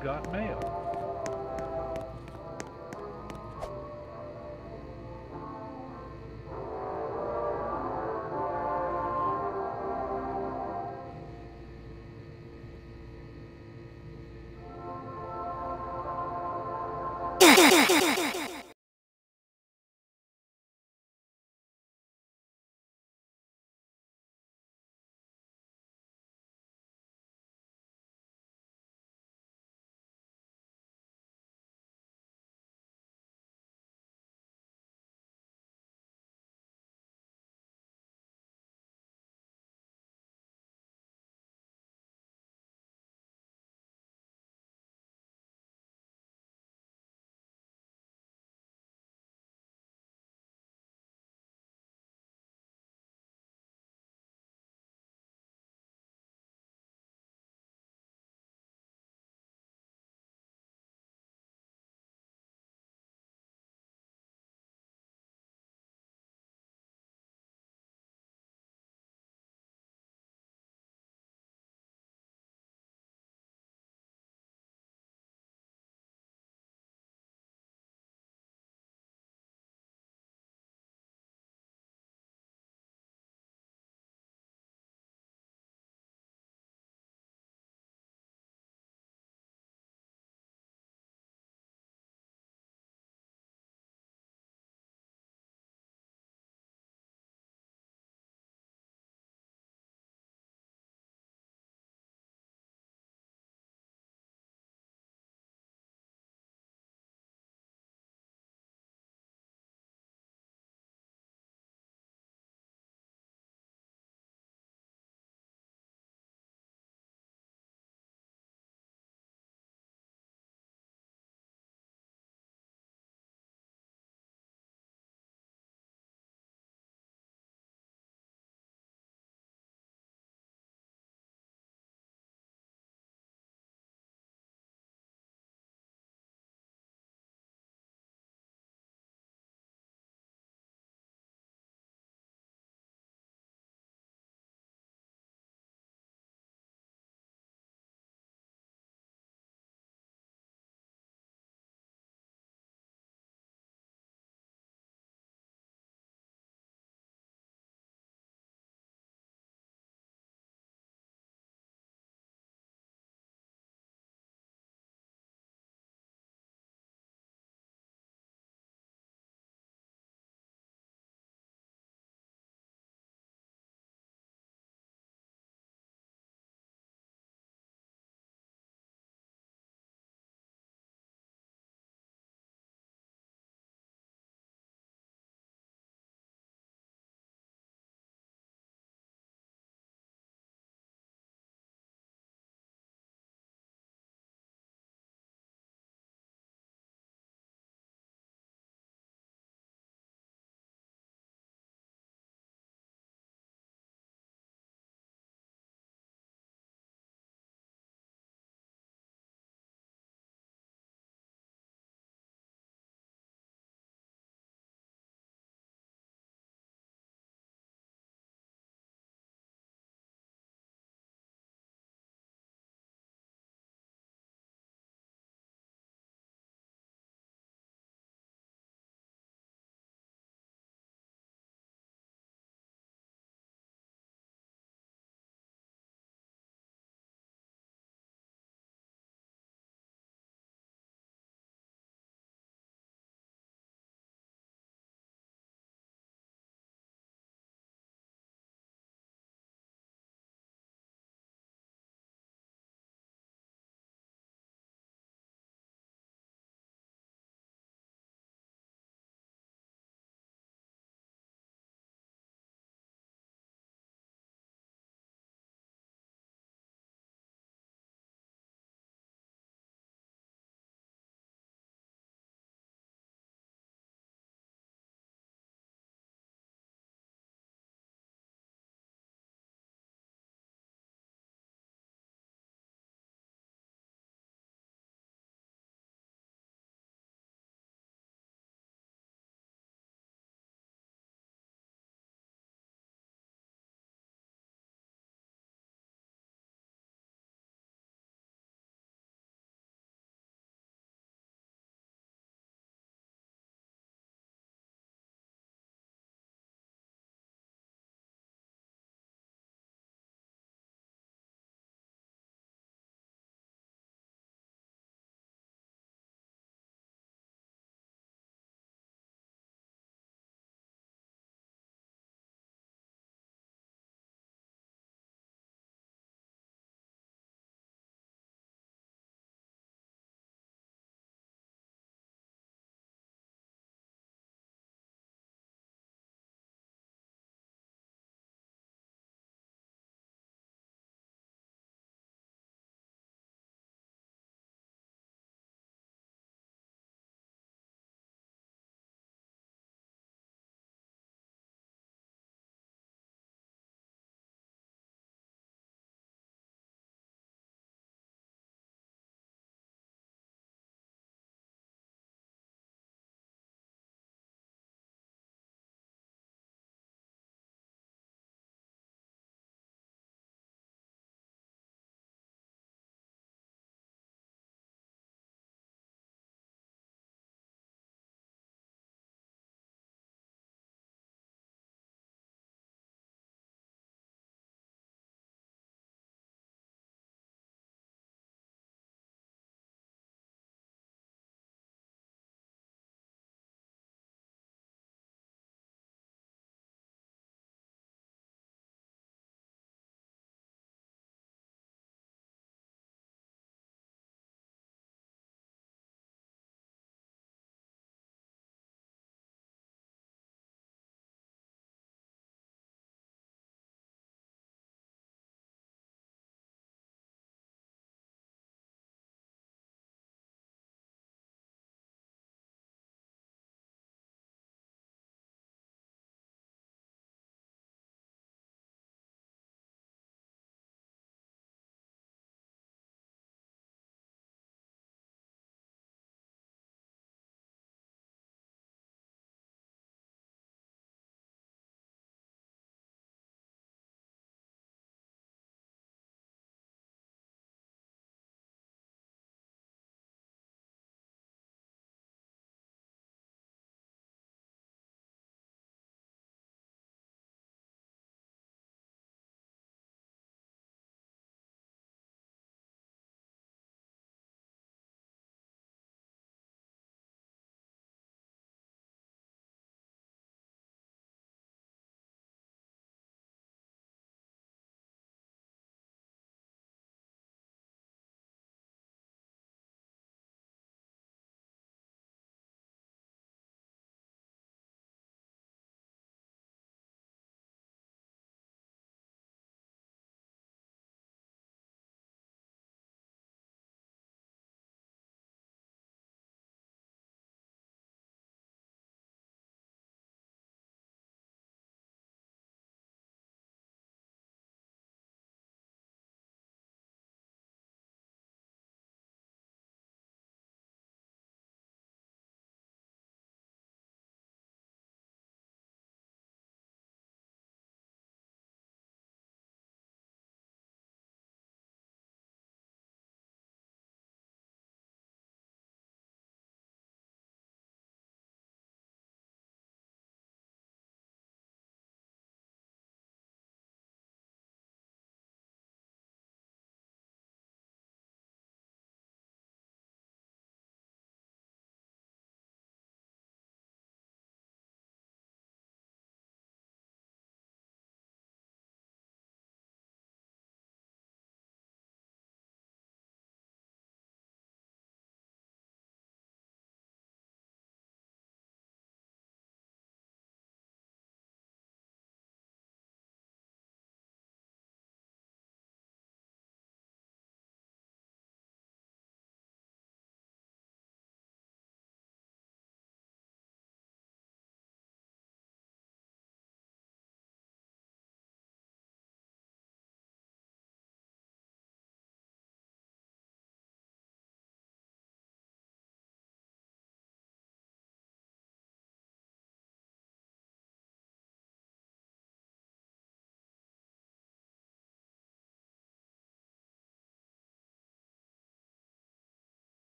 got mail.